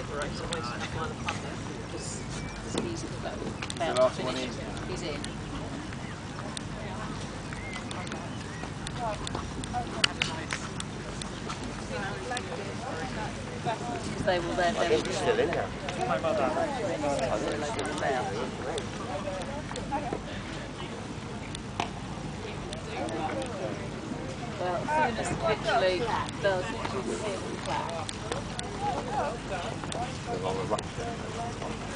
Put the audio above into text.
director waiting up by the public because he's about The to last one finish. He's in. Because they will then. I think he's still in there. Well, as soon as literally they'll literally see it flat. The rush there.